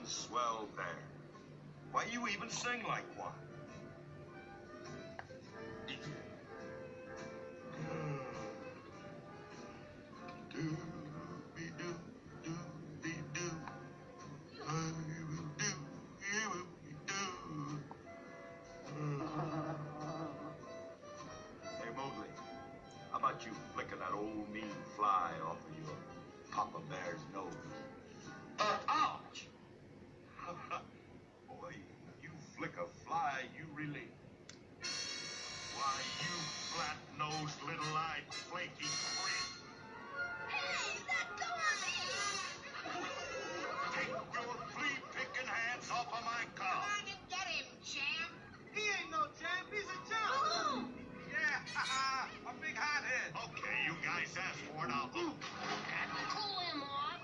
one swell bear. Why, you even sing like one. You flicking that old mean fly off of your Papa Bear's nose? For it, I'll... Cool him off!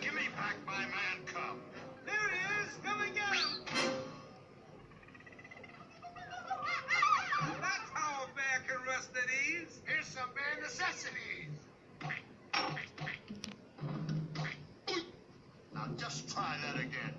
Give me back my man cub. There he is, come and get him. That's how a bear can rest at ease. Here's some bare necessities. Now just try that again,